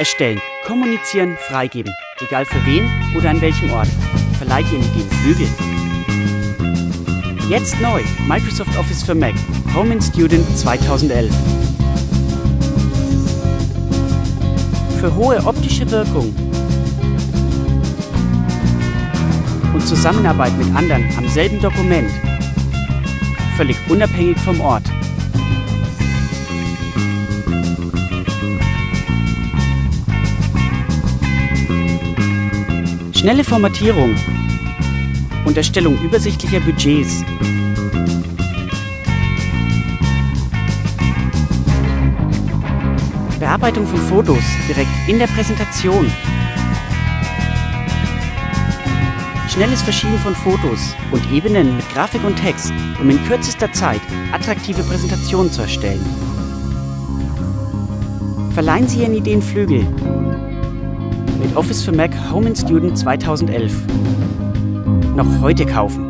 Erstellen, kommunizieren, freigeben. Egal für wen oder an welchem Ort. Verleiht Ihren Ideen Flügel. Jetzt neu. Microsoft Office für Mac. Home in Student 2011. Für hohe optische Wirkung und Zusammenarbeit mit anderen am selben Dokument. Völlig unabhängig vom Ort. Schnelle Formatierung und Erstellung übersichtlicher Budgets. Bearbeitung von Fotos direkt in der Präsentation. Schnelles Verschieben von Fotos und Ebenen mit Grafik und Text, um in kürzester Zeit attraktive Präsentationen zu erstellen. Verleihen Sie Ihren Ideen Flügel mit Office für Mac Home in Student 2011. Noch heute kaufen.